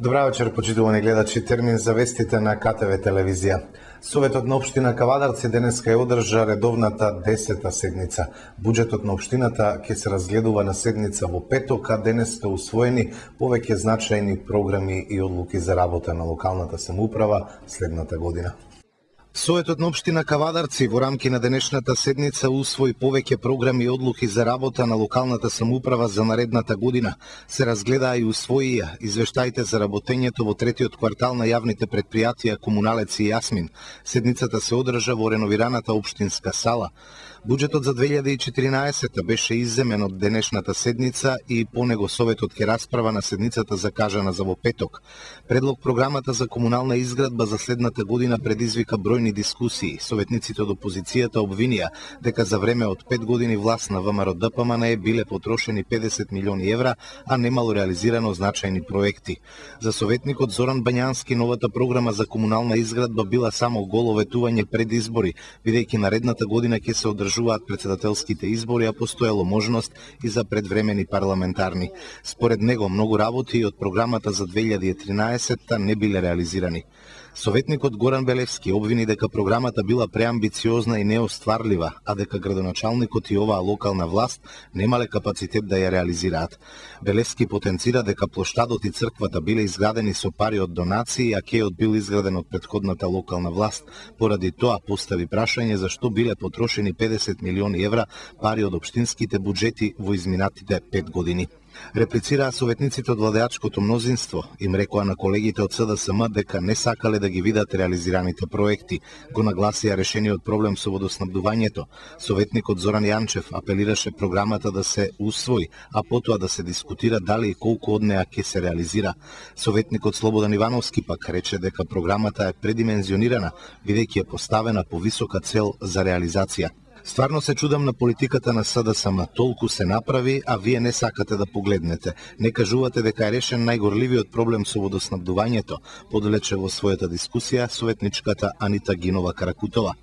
Добра вечер, почитувани гледачи. Термин за вестите на КТВ телевизија. Советот на општина Кавадарци денеска ја одржа редовната 10 седница. Буџетот на општината ќе се разгледува на седница во петок, а денеска усвоени повеќе значајни програми и одлуки за работа на локалната самоуправа следната година. Советот на општина Кавадарци во рамки на денешната седница усвои повеќе програми и одлуки за работа на локалната самоуправа за наредната година. Се разгледаа и усвоија извештаите за работењето во третиот квартал на јавните предпријатија Комуналец и Јасмин. Седницата се одржа во реновираната општинска сала. Буџетот за 2014 беше изземен од денешната седница и по него Советот ќе расправа на седницата закажана за во петок. Предлог програмата за комунална изградба за следната година предизвика бројни дискусии. Советниците од опозицијата обвинија дека за време од 5 години власт на ВМРО ДПМН е биле потрошени 50 милиони евра, а немало реализирано значајни проекти. За советникот Зоран Бањански новата програма за комунална изградба била само голо ветување пред избори, бидејќи наредната година ќе се одржи одржуваат председателските избори, а постоело можност и за предвремени парламентарни. Според него, многу работи од програмата за 2013 не биле реализирани. Советникот Горан Белевски обвини дека програмата била преамбициозна и неостварлива, а дека градоначалникот и оваа локална власт немале капацитет да ја реализираат. Белевски потенцира дека плоштадот и црквата биле изградени со пари од донации, а кеот бил изграден од предходната локална власт. Поради тоа постави прашање зашто биле потрошени 50 милиони евра пари од општинските буџети во изминатите 5 години. Реплицираа советниците од владеачкото мнозинство, им рекоа на колегите од СДСМ дека не сакале да ги видат реализираните проекти. Го нагласија решениот проблем со водоснабдувањето. Советникот Зоран Јанчев апелираше програмата да се усвои, а потоа да се дискутира дали и колку од неа ќе се реализира. Советникот Слободан Ивановски пак рече дека програмата е предимензионирана, бидејќи е поставена по висока цел за реализација. Стварно се чудам на политиката на СДСМ. Толку се направи, а вие не сакате да погледнете. Не кажувате дека е решен најгорливиот проблем со водоснабдувањето, подлече во својата дискусија советничката Анита Гинова Каракутова.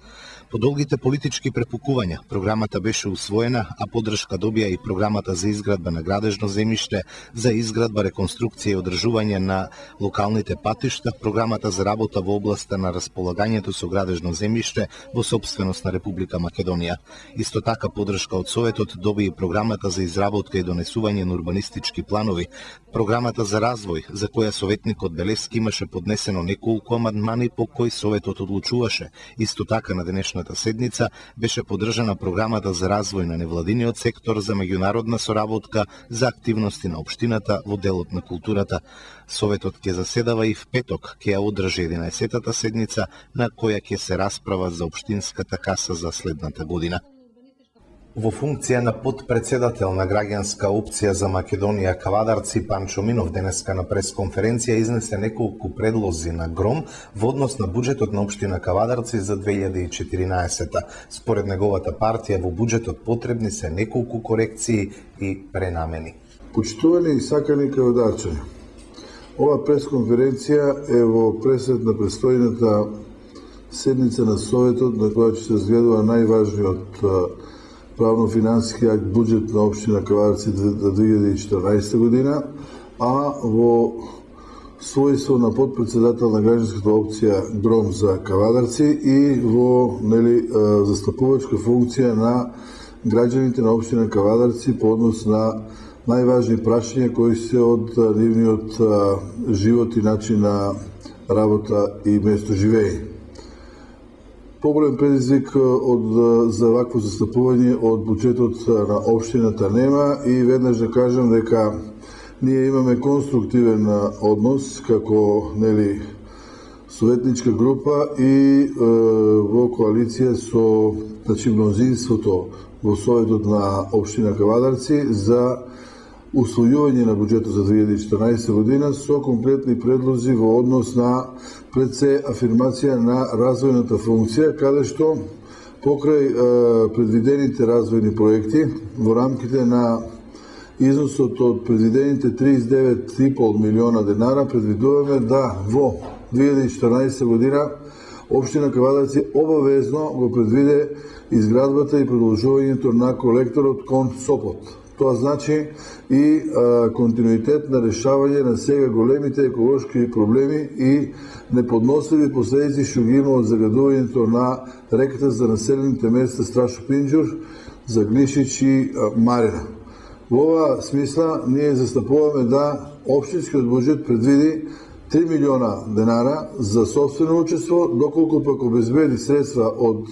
По долгите политички препукувања, програмата беше усвоена, а поддршка добија и програмата за изградба на градежно земјиште, за изградба, реконструкција и одржување на локалните патишта, програмата за работа во областа на располагањето со градежно земјиште во собственост на Република Македонија. Исто така поддршка од Советот доби и програмата за изработка и донесување на урбанистички планови, програмата за развој, за која советникот Белевски имаше поднесено неколку амандмани по кои Советот одлучуваше. Исто така на денешната денешната седница беше подржана програмата за развој на невладиниот сектор за меѓународна соработка за активности на општината во делот на културата. Советот ќе заседава и в петок, ќе ја одржи 11-тата седница на која ќе се расправа за општинската каса за следната година. Во функција на подпредседател на граѓанска опција за Македонија Кавадарци Панчо Минов денеска на пресконференција изнесе неколку предлози на гром во однос на буџетот на општина Кавадарци за 2014 Според неговата партија во буџетот потребни се неколку корекции и пренамени. Почитувани и сакани кавадарчани, ова пресконференција е во пресед на престојната седница на Советот на која ќе се разгледува најважниот правно-финансиски акт буџет на општина Каварци за 2014 година, а во својство на подпредседател на гражданската опција Гром за Кавадарци и во нели застапувачка функција на граѓаните на општина Кавадарци по однос на најважни прашања кои се од нивниот живот и начин на работа и место живење поголем предизвик од за вакво застапување од буџетот на општината нема и веднаш да кажам дека ние имаме конструктивен однос како нели советничка група и е, во коалиција со значи мнозинството во советот на општина Кавадарци за усвојување на буџетот за 2014 година со конкретни предлози во однос на пред се афирмација на развојната функција, каде што покрај е, предвидените развојни проекти во рамките на износот од предвидените 39,5 милиона денара предвидуваме да во 2014 година Обштина Кавадарци обавезно го предвиде изградбата и продолжувањето на колекторот кон Сопот. Тоа значи и а, континуитет на решавање на сега големите еколошки проблеми и неподносливи последици што ги има од загадувањето на реката за населените места Страшо Пинџур, Заглишич и Марина. Во оваа смисла ние застапуваме да општинскиот буџет предвиди 3 милиона денара за собствено учество, доколку пак обезбеди средства од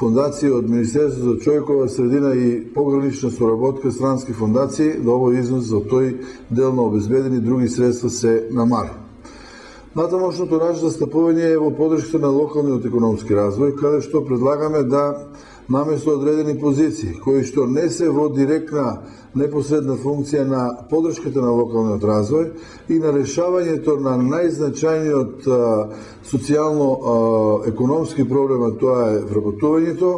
фондација од Министерството за човекова средина и погранична соработка странски фондации, да овој износ за тој дел на обезбедени други средства се намали. Натамошното наше застапување е во подршката на локалниот економски развој, каде што предлагаме да наместо одредени позиции, кои што не се во директна непосредна функција на подршката на локалниот развој и на решавањето на најзначајниот социјално-економски проблем, а тоа е вработувањето,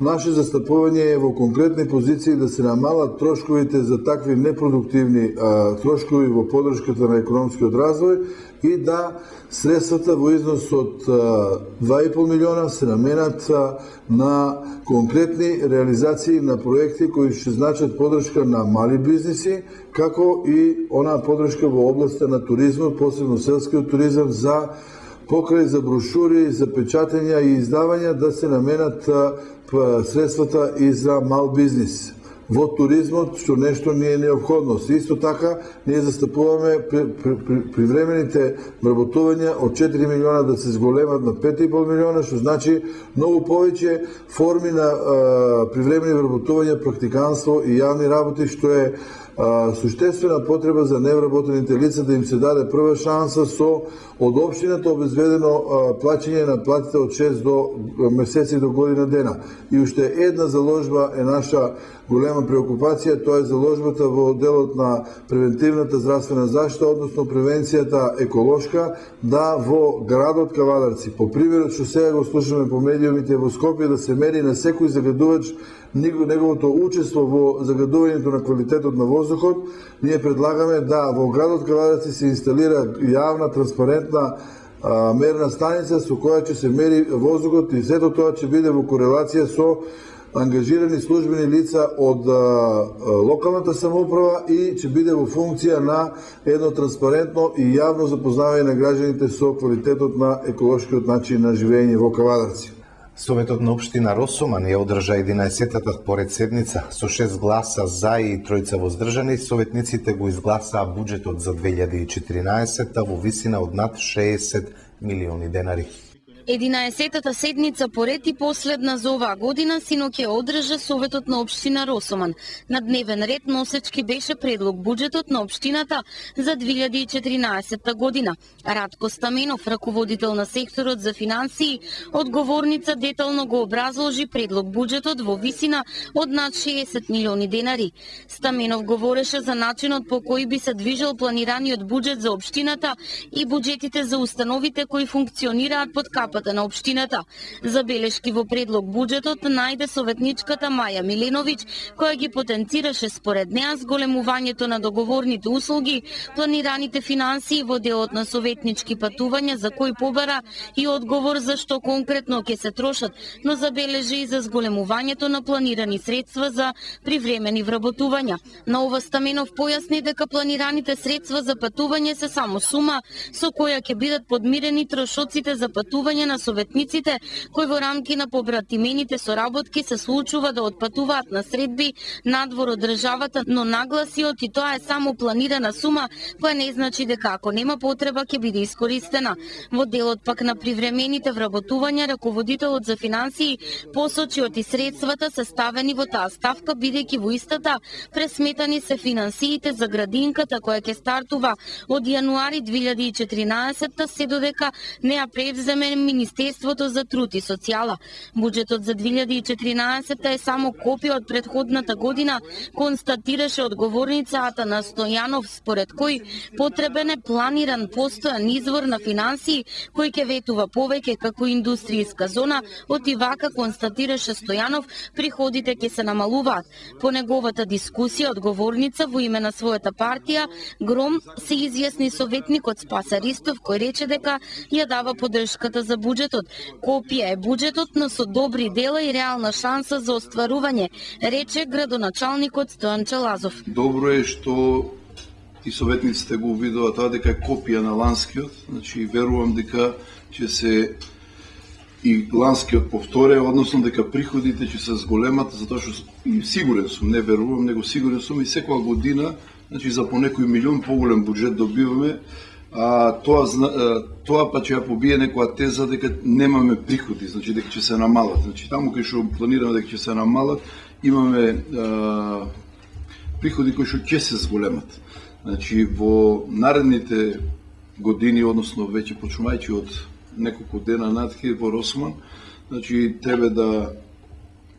наше застапување е во конкретни позиции да се намалат трошковите за такви непродуктивни а, трошкови во подршката на економскиот развој и да средствата во износ од 2,5 милиона се наменат на конкретни реализации на проекти кои ќе значат подршка на мали бизниси, како и онаа подршка во областта на туризмот, посебно селскиот туризам за покрај за брошури, за печатења и издавања да се наменат средствата и за мал бизнис во туризмот, што нешто не е необходно. Исто така, ние застапуваме привремените вработувања од 4 милиона да се зголемат на 5,5 милиона, што значи многу повеќе форми на а, привремени вработувања, практиканство и јавни работи, што е а, суштествена потреба за невработените лица да им се даде прва шанса со од општината обезведено а, плаќање на платите од 6 до месеци до година дена. И уште една заложба е наша голема преокупација, тоа е заложбата во делот на превентивната здравствена заштита, односно превенцијата еколошка, да во градот Кавадарци, по примерот што сега го слушаме по медиумите во Скопје, да се мери на секој загадувач неговото учество во загадувањето на квалитетот на воздухот, ние предлагаме да во градот Кавадарци се инсталира јавна, транспарентна а, мерна станица со која ќе се мери воздухот и сето тоа ќе биде во корелација со ангажирани службени лица од а, локалната самоуправа и ќе биде во функција на едно транспарентно и јавно запознавање на граѓаните со квалитетот на еколошкиот начин на живење во Кавадарци. Советот на Обштина Росоман ја одржа 11-тата поред седница со 6 гласа за и тројца воздржани. Советниците го изгласаа буџетот за 2014 во висина од над 60 милиони денари. Единаесетата седница поред и последна за оваа година синоќе одржа Советот на Обштина Росоман. На дневен ред носечки беше предлог буџетот на Обштината за 2014 година. Радко Стаменов, раководител на секторот за финансии, одговорница детално го образложи предлог буџетот во висина од над 60 милиони денари. Стаменов говореше за начинот по кој би се движел планираниот буџет за Обштината и буџетите за установите кои функционираат под капа мапата на општината. Забелешки во предлог буџетот најде советничката Маја Миленовиќ, која ги потенцираше според неа зголемувањето на договорните услуги, планираните финансии во делот на советнички патувања за кој побара и одговор за што конкретно ќе се трошат, но забележи и за зголемувањето на планирани средства за привремени вработувања. На ова Стаменов појасни дека планираните средства за патување се само сума со која ќе бидат подмирени трошоците за патување на советниците кои во рамки на побратимените соработки се случува да отпатуваат на средби надвор од државата, но нагласиот и тоа е само планирана сума која не значи дека ако нема потреба ќе биде искористена. Во делот пак на привремените вработувања раководителот за финансии посочи оти средствата се ставени во таа ставка бидејќи во истата пресметани се финансиите за градинката која ќе стартува од јануари 2014 се додека не ја превземе Министерството за труд и социјала. Буџетот за 2014 е само копија од предходната година, констатираше одговорницата на Стојанов, според кој потребен е планиран постојан извор на финансии кој ќе ветува повеќе како индустријска зона, од и вака констатираше Стојанов, приходите ќе се намалуваат. По неговата дискусија, одговорница во име на својата партија, Гром се изјасни советникот Спаса Ристов, кој рече дека ја дава поддршката за буџетот. Копија е буџетот, но со добри дела и реална шанса за остварување, рече градоначалникот Стојан Челазов. Добро е што и советниците го видоа тоа дека е копија на ланскиот, значи верувам дека ќе се и ланскиот повторе, односно дека приходите ќе се зголемат, затоа што и сигурен сум, не верувам, него сигурен сум и секоја година, значи за по некој милион поголем буџет добиваме, а тоа тоа па ќе ја побие некоја теза дека немаме приходи, значи дека ќе се намалат. Значи таму кај што планираме дека ќе се намалат, имаме а, приходи кои што ќе се зголемат. Значи во наредните години, односно веќе почнувајќи од неколку дена надки во Росман, значи треба да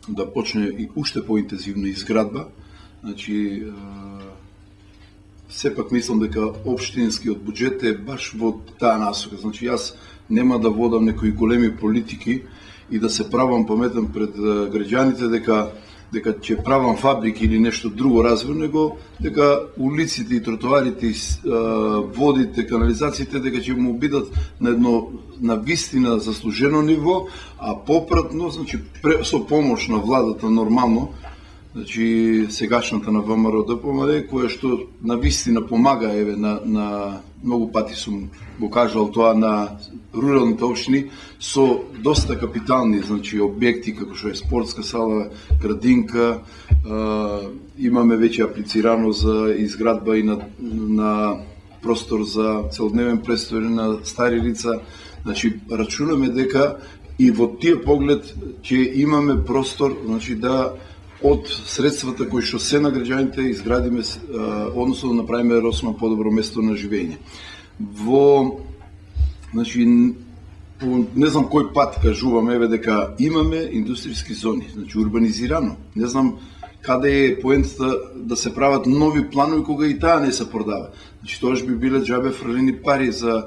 да почне и уште поинтензивна изградба. Значи сепак мислам дека општинскиот буџет е баш во таа насока. Значи јас нема да водам некои големи политики и да се правам паметен пред граѓаните дека дека ќе правам фабрики или нешто друго развој, него дека улиците и тротоарите, и водите, канализациите, дека ќе му бидат на едно на вистина заслужено ниво, а попратно, значи, со помош на владата нормално, значи сегашната на ВМРО ДПМД која што на вистина помага еве на, на многу пати сум го кажал тоа на руралните општини со доста капитални значи објекти како што е спортска сала, градинка, е, имаме веќе аплицирано за изградба и на, на простор за целодневен престој на стари лица. Значи рачунаме дека и во тие поглед ќе имаме простор значи да од средствата кои што се на граѓаните изградиме, односно да направиме Росман подобро место на живење. Во значи не знам кој пат кажуваме еве дека имаме индустријски зони, значи урбанизирано. Не знам каде е поентата да се прават нови планови кога и таа не се продава. Значи тоа би биле џабе фрлени пари за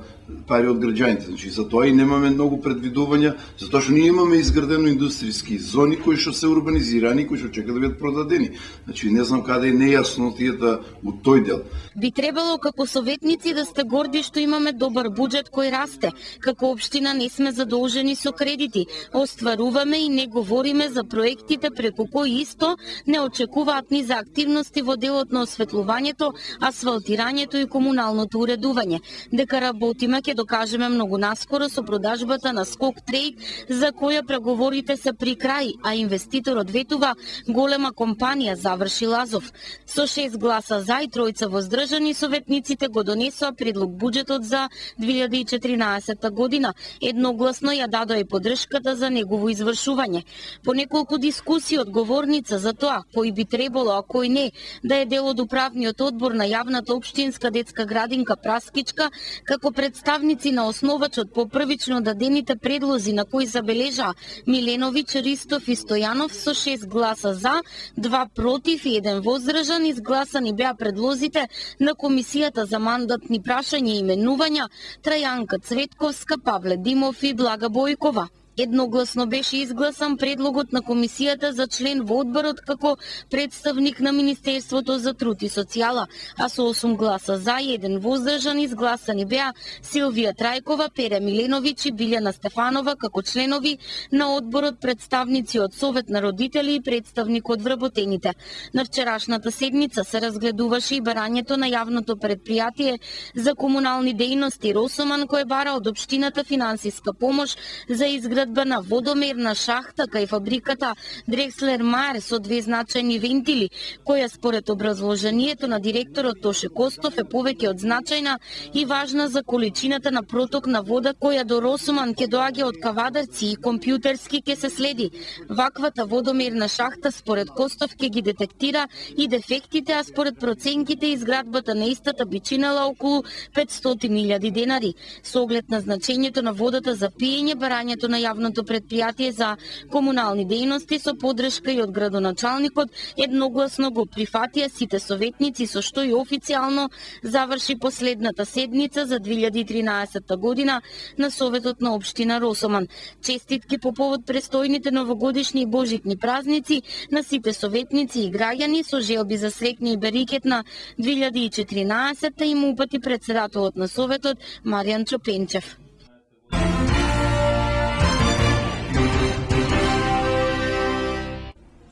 пари од граѓаните. Значи, за тоа и немаме многу предвидувања, затоа што ние имаме изградено индустријски зони кои што се урбанизирани, кои што чекаат да бидат продадени. Значи, не знам каде е нејаснотијата у тој дел. Би требало како советници да сте горди што имаме добар буџет кој расте. Како општина не сме задолжени со кредити. Остваруваме и не говориме за проектите преку кои исто не очекуваат ни за активности во делот на осветлувањето, асфалтирањето и комуналното уредување. Дека работиме Фирма ќе докажеме многу наскоро со продажбата на Скок Трейд, за која преговорите се при крај, а инвеститорот ветува голема компанија, заврши Лазов. Со 6 гласа за и тројца воздржани, советниците го донесоа предлог буџетот за 2014 година. Едногласно ја дадоа и поддршката за негово извршување. По неколку дискусии одговорница за тоа кој би требало, а кој не, да е дел од управниот одбор на јавната општинска детска градинка Праскичка, како пред наставници на основачот по првично дадените предлози на кои забележа Миленовиќ, Ристов и Стојанов со 6 гласа за, 2 против и 1 воздржан, изгласани беа предлозите на Комисијата за мандатни прашања и именувања Трајанка Цветковска, Павле Димов и Блага Бојкова. Едногласно беше изгласан предлогот на комисијата за член во одборот како представник на Министерството за труд и социјала, а со 8 гласа за и еден воздржан изгласани беа Силвија Трајкова, Пере Миленовиќ и Билјана Стефанова како членови на одборот представници од Совет на родители и представник од вработените. На вчерашната седница се разгледуваше и барањето на јавното предпријатие за комунални дејности Росоман кој бара од општината финансиска помош за изградба изградба на водомерна шахта кај фабриката Дрекслер Мар со две значајни вентили, која според образложението на директорот Тоше Костов е повеќе од значајна и важна за количината на проток на вода која до Росуман ќе доаѓа од кавадарци и компјутерски ќе се следи. Ваквата водомерна шахта според Костов ќе ги детектира и дефектите, а според проценките изградбата на истата би чинела околу 500.000 денари. Со оглед на значењето на водата за пиење, барањето на јавното предпријатие за комунални дејности со подршка и од градоначалникот едногласно го прифатија сите советници со што и официјално заврши последната седница за 2013 година на Советот на Обштина Росоман. Честитки по повод престојните новогодишни и божитни празници на сите советници и граѓани со желби за среќни и берикетна 2014 им упати председателот на Советот Маријан Чопенчев.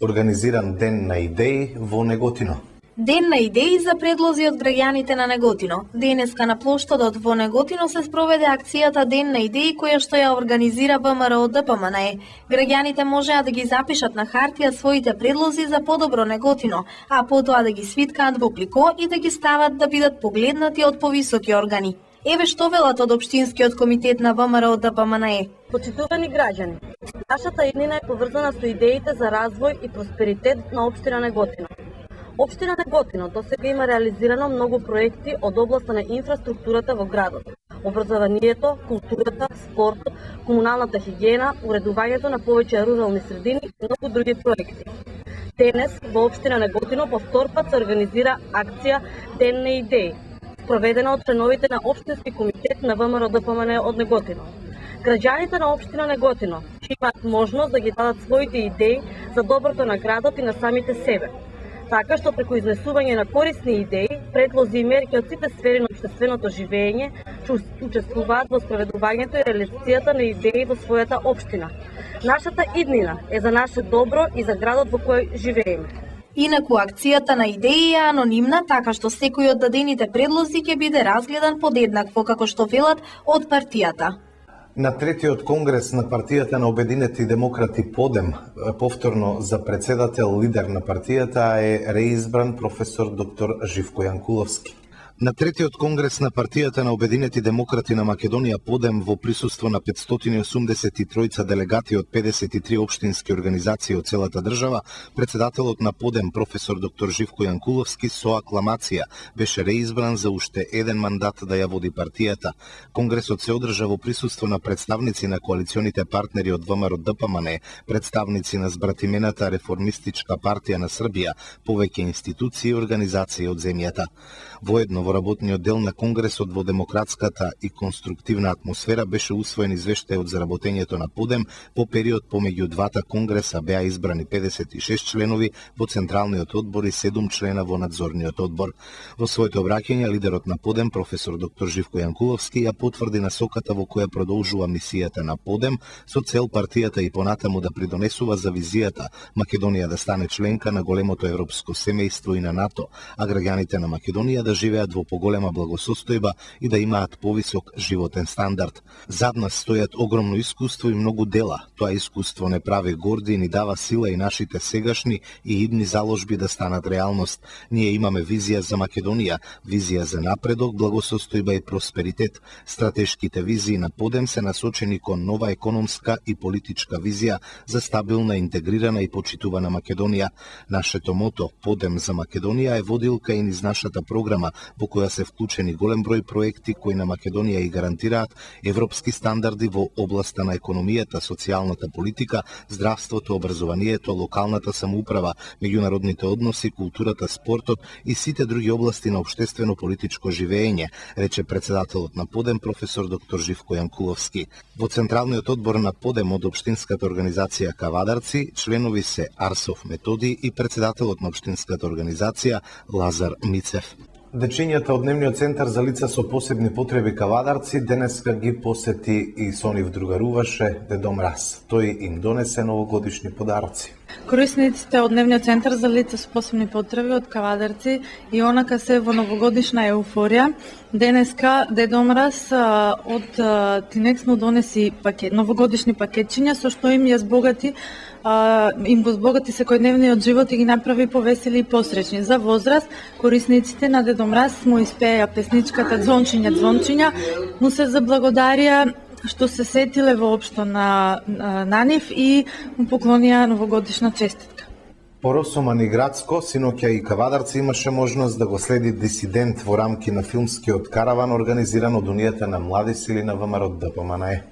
Организиран ден на идеи во Неготино. Ден на идеи за предлози од граѓаните на Неготино. Денеска на плоштадот во Неготино се спроведе акцијата Ден на идеи која што ја организира ВМРО ДПМН. Граѓаните можеа да ги запишат на хартија своите предлози за подобро Неготино, а потоа да ги свиткаат во плико и да ги стават да бидат погледнати од повисоки органи. Еве што велат од Обштинскиот комитет на ВМРО да ДПМНЕ. Почитувани граѓани, нашата еднина е поврзана со идеите за развој и просперитет на Обштина Неготино. Обштина Неготино до сега има реализирано многу проекти од областа на инфраструктурата во градот. Образованието, културата, спортот, комуналната хигиена, уредувањето на повеќе рурални средини и многу други проекти. Денес во Обштина Неготино по втор пат се организира акција Ден на идеи, проведена од членовите на Општински комитет на ВМРО ДПМН од Неготино. Граѓаните на општина Неготино ќе имаат можност да ги дадат своите идеи за доброто на градот и на самите себе така што преку изнесување на корисни идеи, предлози и мерки од сите сфери на общественото живење, ќе учествуваат во спроведувањето и реализацијата на идеи во својата општина. Нашата иднина е за наше добро и за градот во кој живееме. Инаку акцијата на идеи е анонимна, така што секој од дадените предлози ќе биде разгледан подеднакво како што велат од партијата. На третиот конгрес на партијата на Обединети демократи Подем, повторно за председател лидер на партијата е реизбран професор доктор Живко Јанкуловски. На третиот конгрес на партијата на Обединети демократи на Македонија Подем во присуство на 583 делегати од 53 општински организации од целата држава, председателот на Подем професор доктор Живко Јанкуловски со акламација беше реизбран за уште еден мандат да ја води партијата. Конгресот се одржа во присуство на представници на коалиционите партнери од ВМРО ДПМН, представници на збратимената реформистичка партија на Србија, повеќе институции и организации од земјата. Воедно во работниот дел на Конгресот во демократската и конструктивна атмосфера беше усвоен извештајот од заработењето на Подем по период помеѓу двата конгреса беа избрани 56 членови во Централниот одбор и 7 члена во надзорниот одбор. Во своето обраќање лидерот на Подем професор доктор Живко Јанкуловски ја потврди насоката во која продолжува мисијата на Подем со цел партијата и понатаму да придонесува за визијата Македонија да стане членка на големото европско семејство и на НАТО, а граѓаните на Македонија да живеат живеат во поголема благосостојба и да имаат повисок животен стандард. Зад нас стојат огромно искуство и многу дела. Тоа искуство не прави горди и ни дава сила и нашите сегашни и идни заложби да станат реалност. Ние имаме визија за Македонија, визија за напредок, благосостојба и просперитет. Стратешките визии на Подем се насочени кон нова економска и политичка визија за стабилна, интегрирана и почитувана Македонија. Нашето мото Подем за Македонија е водилка и низ нашата програма по која се вклучени голем број проекти кои на Македонија и гарантираат европски стандарди во областа на економијата, социјалната политика, здравството, образованието, локалната самоуправа, меѓународните односи, културата, спортот и сите други области на обштествено политичко живење, рече председателот на Подем професор доктор Живко Јанкуловски. Во Централниот одбор на Подем од Обштинската организација Кавадарци членови се Арсов Методи и председателот на Обштинската организација Лазар Мицев. Дечињата од Дневниот центар за лица со посебни потреби Кавадарци денеска ги посети и со нив другаруваше Дедо Мраз. Тој им донесе новогодишни подароци. Корисниците од Дневниот центар за лица со посебни потреби од Кавадарци и онака се во новогодишна еуфорија. Денеска Дедо Мраз од Тинекс му донеси пакет, новогодишни пакетчиња со што им ја збогати а, им го збогати секојдневниот живот и ги направи повесели и посречни. За возраст, корисниците на Дедо Мраз му испеја песничката Звончиња, Звончиња, му се заблагодарија што се сетиле воопшто на, на, на нив и му поклонија новогодишна честитка. По Росоман и Градско, синоќа и Кавадарци имаше можност да го следи дисидент во рамки на филмскиот караван организиран од Унијата на млади сили на ВМРО ДПМНЕ. Да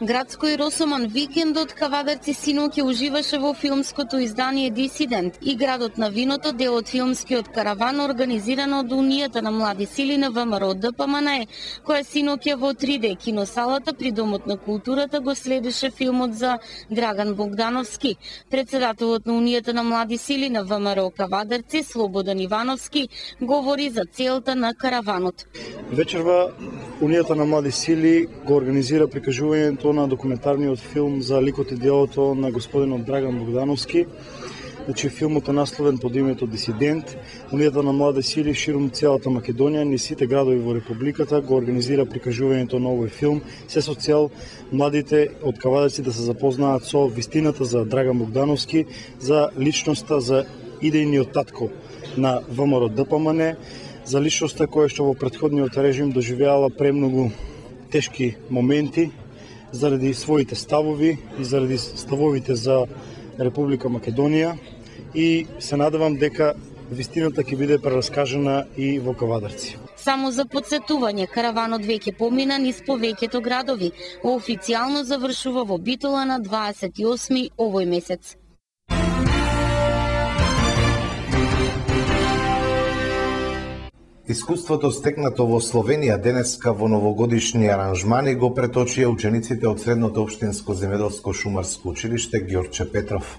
и Росоман викендот Кавадарци синоќе уживаше во филмското издание Дисидент и градот на виното дел од филмскиот караван организиран од Унијата на млади сили на ВМРО ДПМН, која синоќе во 3D киносалата при Домот на културата го следеше филмот за Драган Богдановски. Председателот на Унијата на млади сили на ВМРО Кавадарци Слободан Ивановски говори за целта на караванот. Вечерва Унијата на млади сили го организира прикажувањето на документарниот филм за ликот и делото на господинот Драган Богдановски, Значи филмот е насловен под името Дисидент. Унијата на млади сили ширум целата Македонија, и сите градови во републиката го организира прикажувањето на овој филм, се со цел младите од кавадаци да се запознаат со вистината за Драган Богдановски, за личноста, за идејниот татко на ВМРО ДПМН, за личноста која што во претходниот режим доживеала премногу тешки моменти заради своите ставови и заради ставовите за Република Македонија и се надевам дека вистината ќе биде прераскажена и во Кавадарци. Само за подсетување, караванот веќе помина низ повеќето градови. Официјално завршува во Битола на 28 овој месец. Искуството стекнато во Словенија денеска во новогодишни аранжмани го преточија учениците од Средното општинско земјоделско шумарско училиште Ѓорче Петров.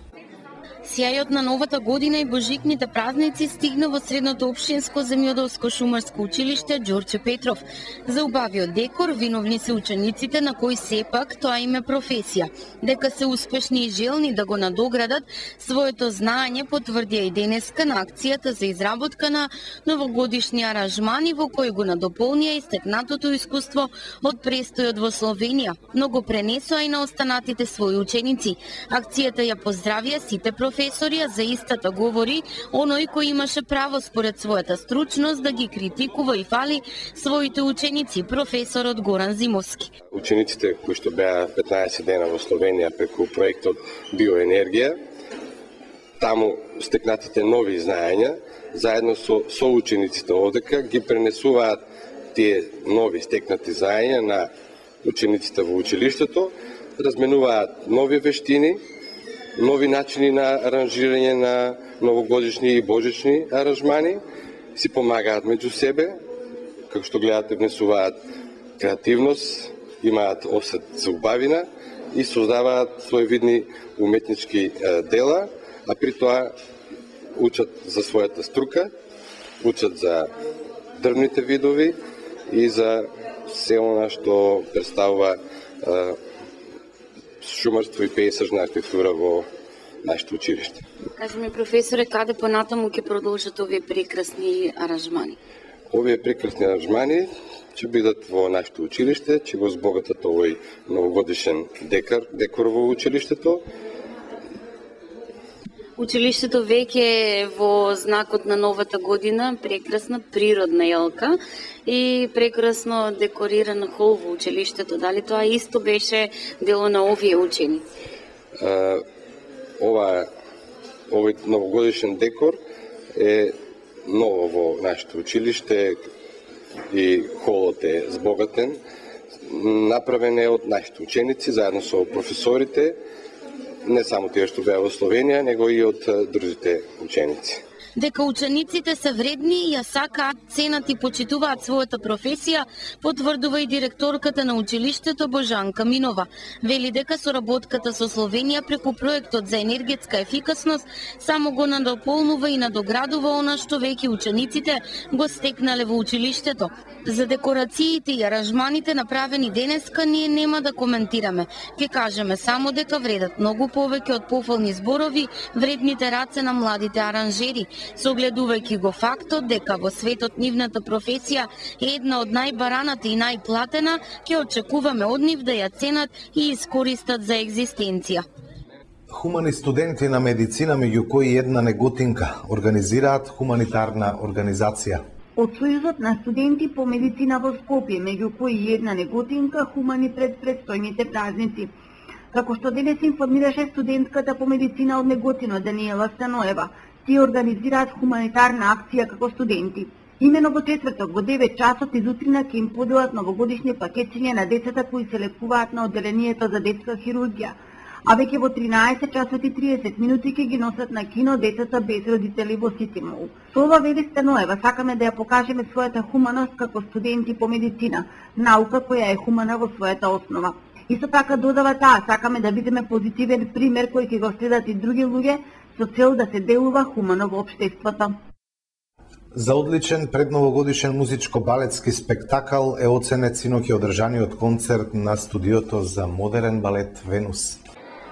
Сјајот на новата година и божикните празници стигна во Средното општинско земјоделско шумарско училиште Ѓорче Петров. За убавиот декор виновни се учениците на кои сепак тоа им е професија. Дека се успешни и желни да го надоградат своето знаење потврдија и денеска на акцијата за изработка на новогодишни аранжмани во кој го надополнија истекнатото искуство од престојот во Словенија, но го пренесоа и на останатите своји ученици. Акцијата ја поздравија сите професии професорија за истата да говори оној кој имаше право според својата стручност да ги критикува и фали своите ученици, професорот Горан Зимовски. Учениците кои што беа 15 дена во Словенија преку проектот Биоенергија, таму стекнатите нови знаења, заедно со соучениците одека ги пренесуваат тие нови стекнати знаења на учениците во училиштето, разменуваат нови вештини, нови начини на аранжирање на новогодишни и божични аранжмани, си помагаат меѓу себе, како што гледате внесуваат креативност, имаат осет за убавина и создаваат своевидни уметнички дела, а при тоа учат за својата струка, учат за дрвните видови и за се она што представува шумарство и пейсажна архитектура во нашето училиште. Кажи ми, професоре, каде понатаму ќе продолжат овие прекрасни аранжмани? Овие прекрасни аранжмани ќе бидат во нашето училиште, ќе го збогатат овој новогодишен декор, декор во училиштето. Училиштето веќе е во знакот на новата година, прекрасна природна јалка и прекрасно декориран хол во училиштето. Дали тоа исто беше дело на овие учени? А, ова овој новогодишен декор е ново во нашето училиште и холот е збогатен. Направен е од нашите ученици заедно со професорите, не само тие што беа во Словенија, него и од другите ученици дека учениците се вредни и ја сакаат, ценат и почитуваат својата професија, потврдува и директорката на училиштето Божанка Минова. Вели дека соработката со Словенија преку проектот за енергетска ефикасност само го надополнува и надоградува она што веќе учениците го стекнале во училиштето. За декорациите и аранжманите направени денеска ние нема да коментираме. Ке кажеме само дека вредат многу повеќе од пофални зборови вредните раце на младите аранжери, согледувајќи го фактот дека во светот нивната професија е една од најбараната и најплатена, ќе очекуваме од нив да ја ценат и искористат за екзистенција. Хумани студенти на медицина, меѓу кои една неготинка, организираат хуманитарна организација. Од Сојузот на студенти по медицина во Скопје, меѓу кои една неготинка, хумани пред предстојните празници. Како што денес информираше студентката по медицина од Неготино Даниела Станоева, тие организираат хуманитарна акција како студенти. Имено во четврток во 9 часот изутрина ќе им поделат новогодишни пакетчиња на децата кои се лекуваат на одделението за детска хирургија, а веќе во 13 часот и 30 минути ќе ги носат на кино децата без родители во Ситимол. Со ова вели Станоева, сакаме да ја покажеме својата хуманост како студенти по медицина, наука која е хумана во својата основа. Исто така додава таа, сакаме да бидеме позитивен пример кој ќе го следат и други луѓе со цел да се делува хумано во обштеството. За одличен предновогодишен музичко-балетски спектакл е оценет синоќи одржаниот концерт на студиото за модерен балет Венус.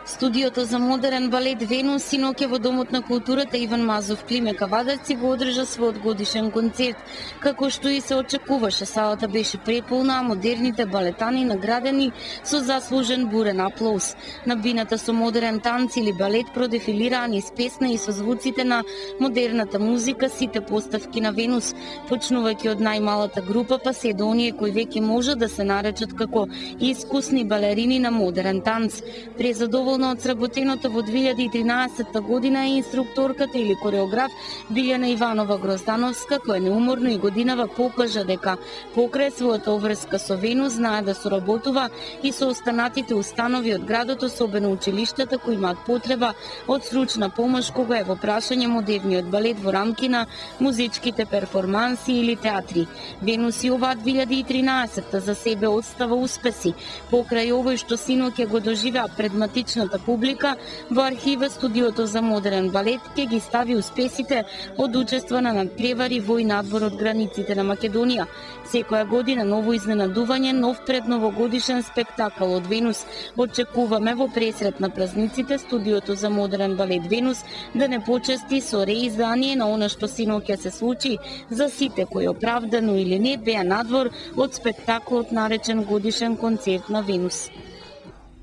Студиото за модерен балет Венус синоќе во Домот на културата Иван Мазов Климе Кавадарци го одржа својот годишен концерт. Како што и се очекуваше, салата беше преполна, а модерните балетани наградени со заслужен бурен аплоз. На бината со модерен танц или балет продефилираа низ песна и со звуците на модерната музика сите поставки на Венус, почнувајќи од најмалата група па се до оние кои веќе може да се наречат како искусни балерини на модерен танц. Презадовол Доволна од сработеното во 2013 година е инструкторката или кореограф Билјана Иванова Гроздановска, која неуморно и годинава покажа дека покрај својата обврска со Вену знае да соработува и со останатите установи од градот, особено училиштата кои имаат потреба од сручна помош кога е во прашање модерниот балет во рамки на музичките перформанси или театри. Венус и оваа 2013 за себе одстава успеси. Покрај овој што синоќе го доживеа предматично широката публика, во архива студиото за модерен балет ќе ги стави успесите од учество на надпревари во и надвор од границите на Македонија. Секоја година ново изненадување, нов предновогодишен спектакл од Венус. Очекуваме во пресрет на празниците студиото за модерен балет Венус да не почести со реиздание на она што синоќа се случи за сите кои оправдано или не беа надвор од спектаклот наречен годишен концерт на Венус.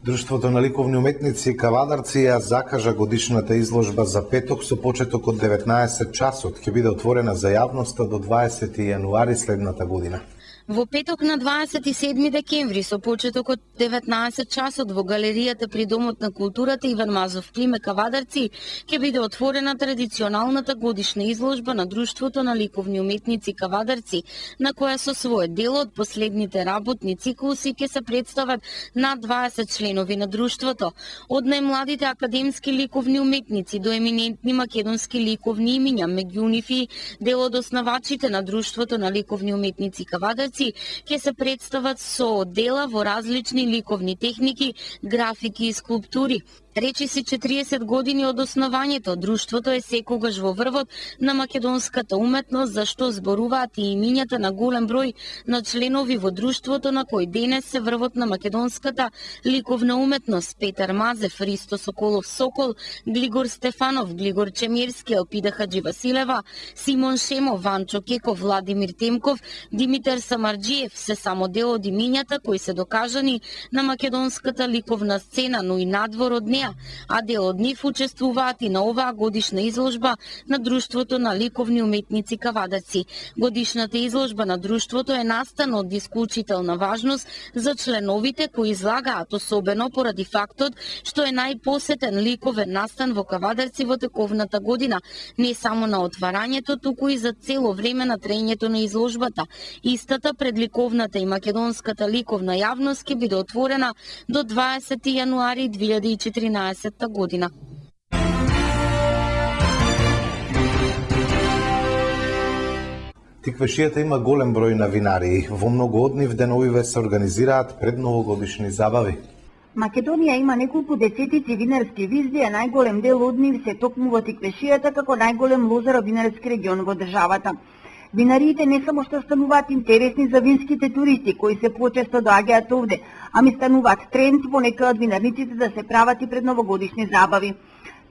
Друштвото на ликовни уметници Кавадарци ја закажа годишната изложба за петок со почеток од 19 часот. Ќе биде отворена за јавноста до 20 јануари следната година. Во петок на 27 декември со почеток од 19 часот во галеријата при Домот на културата Иван Мазов Климе Кавадарци ќе биде отворена традиционалната годишна изложба на Друштвото на ликовни уметници Кавадарци, на која со своје дело од последните работни циклуси ќе се представат над 20 членови на друштвото, од најмладите академски ликовни уметници до еминентни македонски ликовни имиња, меѓу нив дел од основачите на Друштвото на ликовни уметници Кавадарци уметници ќе се представат со дела во различни ликовни техники, графики и скулптури. Речи се 40 години од основањето, друштвото е секогаш во врвот на македонската уметност, за што зборуваат и имињата на голем број на членови во друштвото на кој денес се врвот на македонската ликовна уметност. Петар Мазев, Ристо Соколов Сокол, Глигор Стефанов, Глигор Чемирски, Алпида Хаджи Василева, Симон Шемов, Ванчо Кеков, Владимир Темков, Димитар Самарджиев се само дел од имињата кои се докажани на македонската ликовна сцена, но и надвор од неја неа, а дел од нив учествуваат и на оваа годишна изложба на Друштвото на ликовни уметници Кавадаци. Годишната изложба на Друштвото е настан од дискучителна важност за членовите кои излагаат, особено поради фактот што е најпосетен ликовен настан во Кавадарци во тековната година, не само на отварањето, туку и за цело време на трењето на изложбата. Истата пред ликовната и македонската ликовна јавност ќе биде отворена до 20 јануари 2014 2013 година. Тиквешијата има голем број на винари. Во многу од нив деновиве се организираат предновогодишни забави. Македонија има неколку десетици винарски визби, а најголем дел од нив се токму во Тиквешијата како најголем лозаро-винарски регион во државата. Винариите не само што стануваат интересни за винските туристи, кои се почесто доаѓаат овде, ами стануваат тренд во некои од винарниците да се прават и пред новогодишни забави.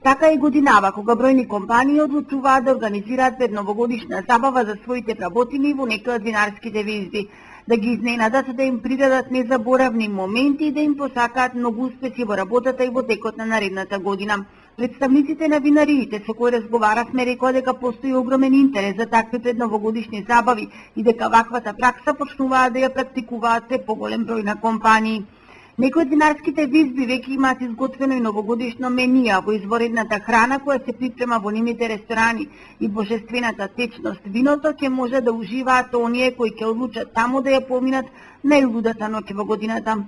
Така и годинава, кога бројни компании одлучуваат да организираат пред новогодишна забава за своите работини во некои од винарските визди, да ги изненадат, да им придадат незаборавни моменти и да им посакаат многу успеси во работата и во текот на наредната година. Представниците на винариите со кои разговаравме рекоа дека постои огромен интерес за такви предновогодишни забави и дека ваквата пракса почнуваат да ја практикуваат се поголем број на компании. Некои од винарските визби веќе имаат изготвено и новогодишно менија во изворедната храна која се припрема во нивните ресторани и божествената течност. Виното ќе може да уживаат оние кои ќе одлучат таму да ја поминат најлудата ноќ во годината.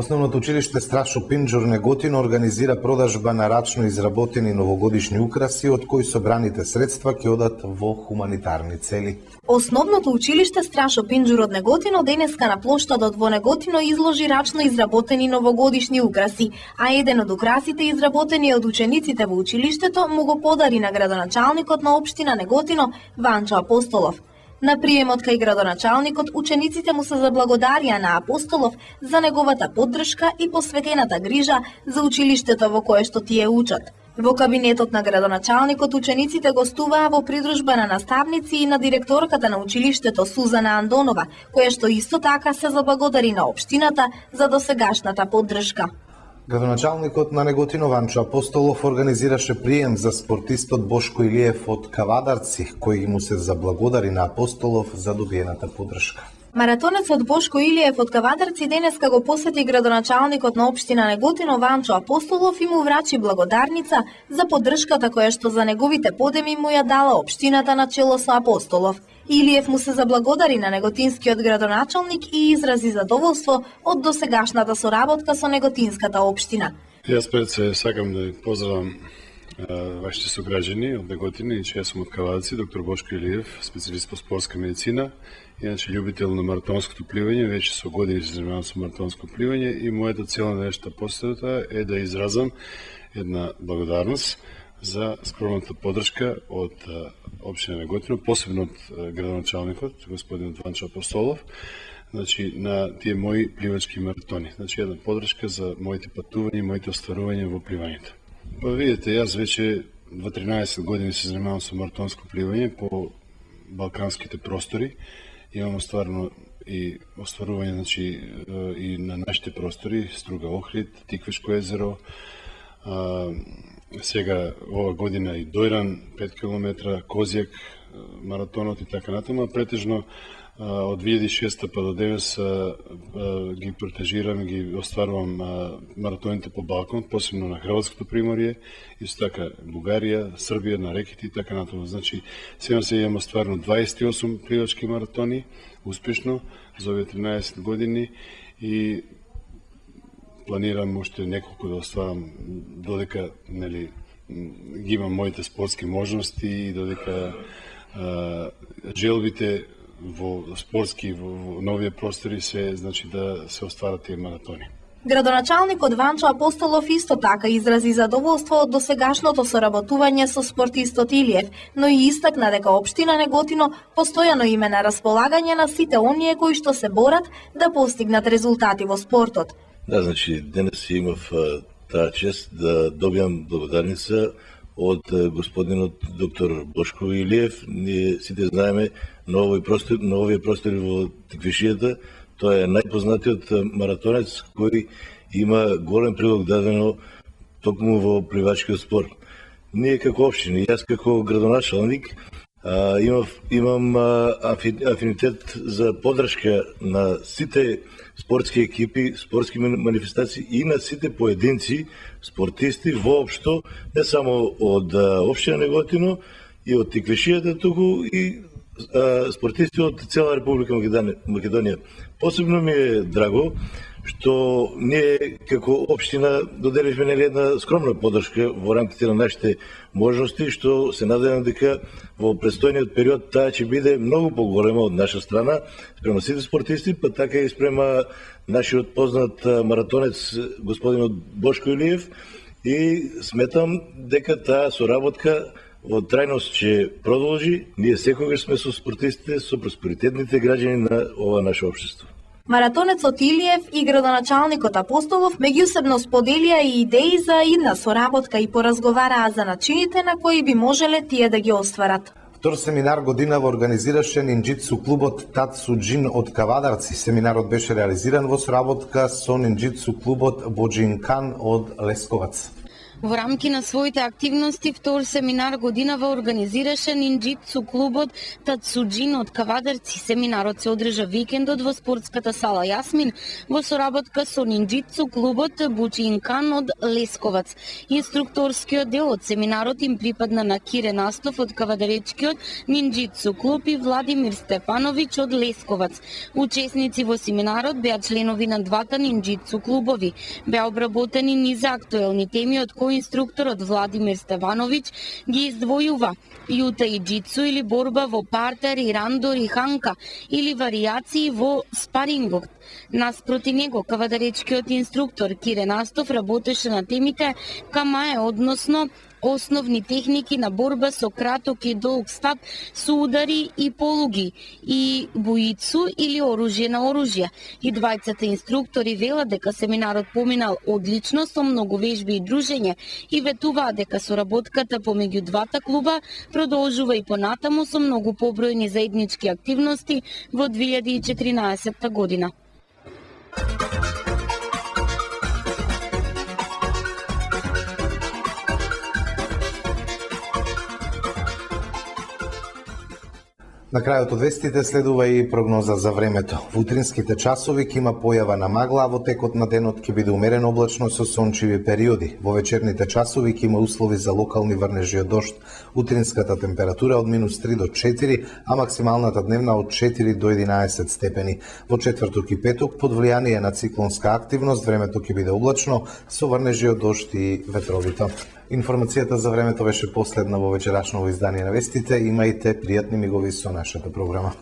Основното училиште Страшо Пинџур Неготино организира продажба на рачно изработени новогодишни украси од кои собраните средства ќе одат во хуманитарни цели. Основното училиште Страшо Пинџур од Неготино денеска на плоштадот во Неготино изложи рачно изработени новогодишни украси, а еден од украсите изработени од учениците во училиштето му го подари на градоначалникот на општина Неготино Ванчо Апостолов. На приемот кај градоначалникот, учениците му се заблагодарија на Апостолов за неговата поддршка и посветената грижа за училиштето во кое што тие учат. Во кабинетот на градоначалникот учениците гостуваа во придружба на наставници и на директорката на училиштето Сузана Андонова, која што исто така се заблагодари на општината за досегашната поддршка. Градоначалникот на Неготино Ванчо Апостолов организираше прием за спортистот Бошко Илиев од Кавадарци, кој му се заблагодари на Апостолов за добиената подршка. Маратонецот Бошко Илиев од Кавадарци денеска го посети градоначалникот на општина Неготино Ванчо Апостолов и му врачи благодарница за поддршката која што за неговите подеми му ја дала општината на чело со Апостолов. Илиев му се заблагодари на неготинскиот градоначалник и изрази задоволство од досегашната соработка со неготинската општина. Јас пред се сакам да поздравам вашите сограѓани од Неготина и јас сум од Каваци, доктор Бошко Илиев, специјалист по спортска медицина, иначе љубител на маратонското пливање, веќе со години се занимавам со маратонско пливање и мојата цел на нешта посетата е да изразам една благодарност за скромната поддршка од општина Неготино, посебно од градоначалникот, господин Ванчо Апостолов, значи, на тие мои пливачки маратони. Значи, една поддршка за моите патувања и моите остварувања во пливањето. Па видите, јас веќе во 13 години се занимавам со маратонско пливање по балканските простори. Имам стварно и остварување значи, и на нашите простори, Струга Охрид, Тиквешко езеро, сега ова година и Дојран 5 км, Козјак маратонот и така натаму, претежно од 2006 па до 9 ги протежирам, ги остварувам маратоните по Балкон, посебно на Хрватското приморје, исто така Бугарија, Србија, на реките и така натаму. Значи, сега се имам остварено 28 пливачки маратони, успешно, за овие 13 години и планирам уште неколку да остварам додека нели ги имам моите спортски можности и додека а, желбите во спортски во, во новија простори се значи да се остварат тие маратони. Градоначалникот Ванчо Апостолов исто така изрази задоволство од досегашното соработување со спортистот Илиев, но и истакна дека општина Неготино постојано име на располагање на сите оние кои што се борат да постигнат резултати во спортот. Да, значи денес имав таа чест да добиам благодарница од господинот доктор Бошко Илиев. Ние сите знаеме на овој простор, на овие простори во Тиквишијата, тоа е најпознатиот маратонец кој има голем прилог дадено токму во пливачкиот спорт. Ние како општина, јас како градоначалник, а, имав, имам афинитет за подршка на сите спортски екипи, спортски манифестации и на сите поединци, спортисти воопшто, не само од Општина Неготино, и од Тиквешијата туку и а, спортисти од цела Република Македонија. Посебно ми е драго што ние како општина доделивме нели една скромна поддршка во рамките на нашите можности, што се надевам дека во престојниот период таа ќе биде многу поголема од наша страна спрема сите спортисти, па така и спрема нашиот познат маратонец господинот Бошко Илиев и сметам дека таа соработка во трајност ќе продолжи. Ние секогаш сме со спортистите, со просперитетните граѓани на ова наше општество. Маратонецот Илиев и градоначалникот Апостолов меѓусебно споделија и идеи за идна соработка и поразговараа за начините на кои би можеле тие да ги остварат. Втор семинар годинава организираше нинджитсу клубот Тацу Джин од Кавадарци. Семинарот беше реализиран во соработка со нинджитсу клубот Боджинкан од Лесковац. Во рамки на своите активности, втор семинар годинава организираше нинджитсу клубот Тацуджин од Кавадарци. Семинарот се одржа викендот во спортската сала Јасмин во соработка со нинджитсу клубот Бучинкан од Лесковац. Инструкторскиот дел од семинарот им припадна на Кире Настов од Кавадаречкиот нинджитсу клуб и Владимир Стефановиќ од Лесковац. Учесници во семинарот беа членови на двата нинджитсу клубови. Беа обработени низа актуелни теми од кои инструкторот Владимир Стевановиќ ги издвојува јута и джицу или борба во партер и рандор и ханка или варијации во спарингот. Наспроти него, кавадаречкиот инструктор Кире Настов работеше на темите камае, односно основни техники на борба со краток и долг стап со удари и полуги и буицу или оружје на оружје. И двајцата инструктори велат дека семинарот поминал одлично со многу вежби и дружење и ветуваа дека соработката помеѓу двата клуба продолжува и понатаму со многу побројни заеднички активности во 2014 година. На крајот од вестите следува и прогноза за времето. Во утринските часови ќе има појава на магла, а во текот на денот ќе биде умерено облачно со сончеви периоди. Во вечерните часови ќе има услови за локални врнежи од дожд. Утринската температура од минус 3 до 4, а максималната дневна од 4 до 11 степени. Во четврток и петок под влијание на циклонска активност времето ќе биде облачно со врнежи од дожд и ветровито. Информацијата за времето беше последна во вечерашново издание на вестите. Имајте пријатни мигови со нашата програма.